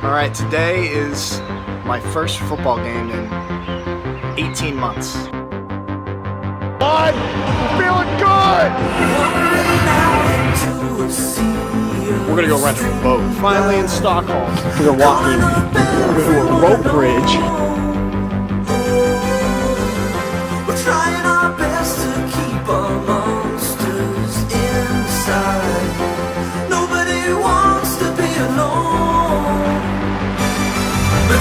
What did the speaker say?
All right, today is my first football game in 18 months. I'm feeling good! We're gonna go rent a boat. Finally in Stockholm. We're walking to walk you through a rope bridge.